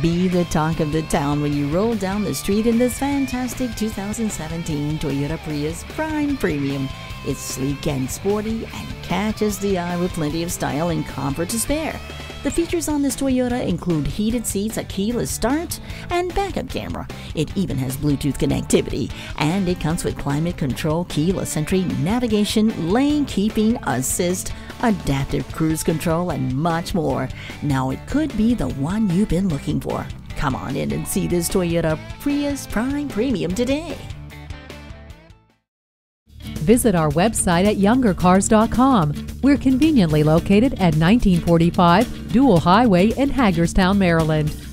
Be the talk of the town when you roll down the street in this fantastic 2017 Toyota Prius Prime Premium. It's sleek and sporty and catches the eye with plenty of style and comfort to spare. The features on this Toyota include heated seats, a keyless start, and backup camera. It even has Bluetooth connectivity, and it comes with climate control, keyless entry, navigation, lane keeping assist, adaptive cruise control, and much more. Now it could be the one you've been looking for. Come on in and see this Toyota Prius Prime Premium today. Visit our website at youngercars.com. We're conveniently located at 1945 Dual Highway in Hagerstown, Maryland.